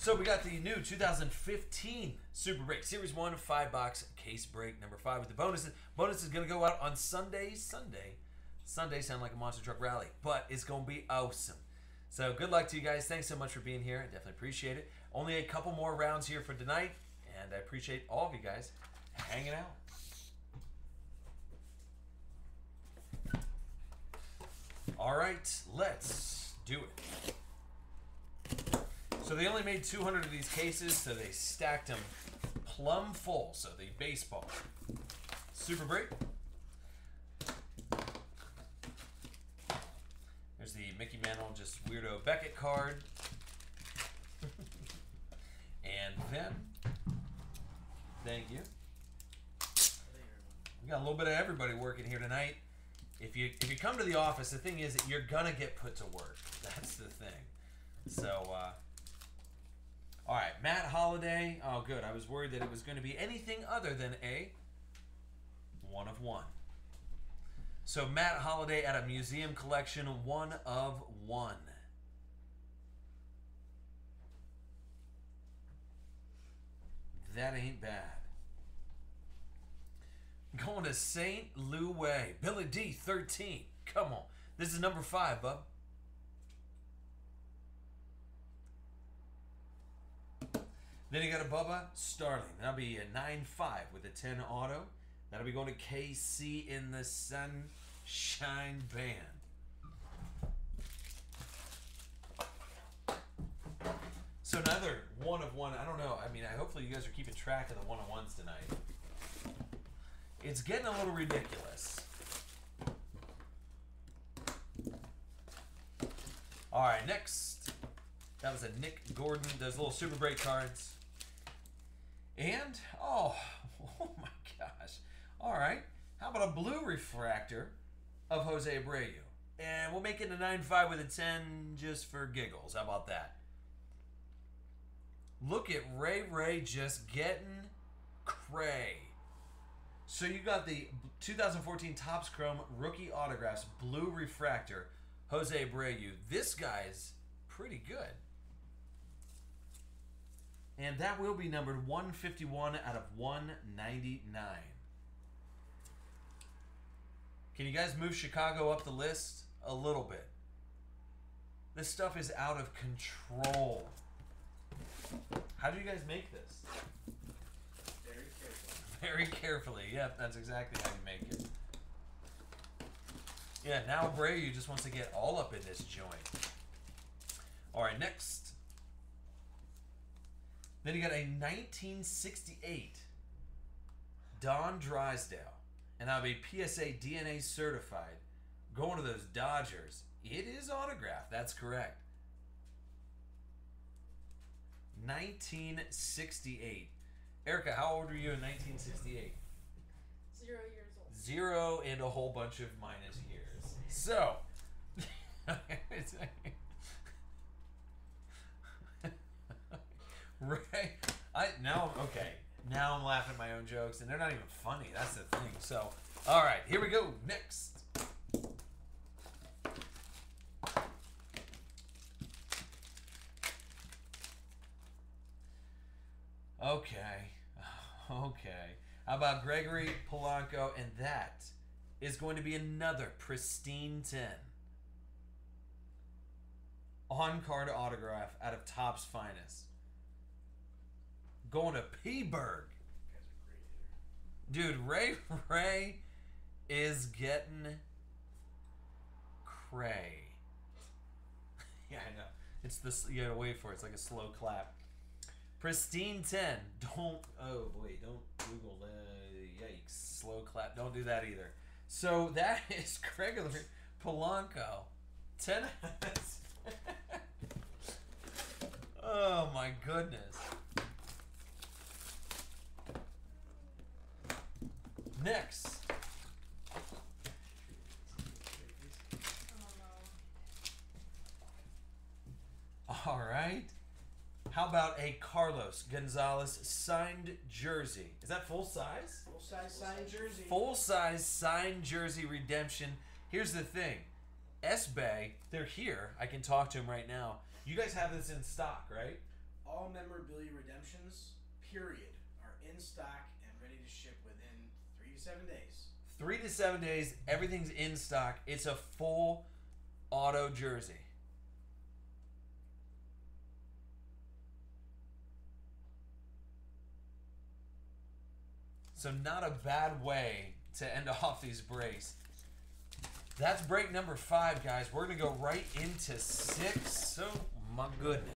So we got the new 2015 Super Break Series 1 5 box case break number 5 with the bonuses. Bonus is going to go out on Sunday. Sunday. Sunday sound like a monster truck rally, but it's going to be awesome. So good luck to you guys. Thanks so much for being here. I definitely appreciate it. Only a couple more rounds here for tonight, and I appreciate all of you guys hanging out. All right, let's do it. So they only made 200 of these cases, so they stacked them plumb full. So the baseball, super break. There's the Mickey Mantle, just weirdo Beckett card. and then, thank you. We got a little bit of everybody working here tonight. If you if you come to the office, the thing is that you're gonna get put to work. That's the thing. So, uh, all right, Matt Holliday. Oh, good. I was worried that it was going to be anything other than a one of one. So Matt Holliday at a museum collection, one of one. That ain't bad. Going to St. Louis. Billy D, 13. Come on. This is number five, bub. Then you got a Bubba Starling. That'll be a 9 5 with a 10 auto. That'll be going to KC in the Sunshine Band. So another one of one. I don't know. I mean, I hopefully you guys are keeping track of the one on ones tonight. It's getting a little ridiculous. All right, next. That was a Nick Gordon. Those little super break cards. And, oh, oh my gosh. All right. How about a blue refractor of Jose Abreu? And we'll make it a 9-5 with a 10 just for giggles. How about that? Look at Ray Ray just getting cray. So you got the 2014 Topps Chrome rookie autographs blue refractor Jose Abreu. This guy's pretty good. And that will be numbered 151 out of 199. Can you guys move Chicago up the list a little bit? This stuff is out of control. How do you guys make this? Very carefully. Very carefully. Yep, that's exactly how you make it. Yeah, now Abreu just wants to get all up in this joint. All right, next. Then you got a 1968 Don Drysdale, and I'll be PSA DNA certified. Going to those Dodgers. It is autographed. That's correct. 1968. Erica, how old were you in 1968? Zero years old. Zero and a whole bunch of minus years. So, Ray, I now okay. Now I'm laughing at my own jokes, and they're not even funny. That's the thing. So, all right, here we go. Next. Okay. Okay. How about Gregory Polanco? And that is going to be another pristine 10. On card autograph out of Topps finest. Going to P Berg. Guy's a great hitter. Dude, Ray Ray is getting cray. yeah, I know. It's this you gotta wait for it. It's like a slow clap. Pristine 10. Don't oh boy, don't Google uh, yikes. Slow clap. Don't do that either. So that is Gregory Polanco. 10 Oh my goodness. Next. Oh All right. How about a Carlos Gonzalez signed jersey? Is that full size? Full size signed jersey. Full size signed jersey redemption. Here's the thing S Bay, they're here. I can talk to them right now. You guys have this in stock, right? all memorabilia redemptions, period, are in stock and ready to ship within three to seven days. Three to seven days, everything's in stock. It's a full auto jersey. So not a bad way to end off these breaks. That's break number five, guys. We're gonna go right into six. So my goodness.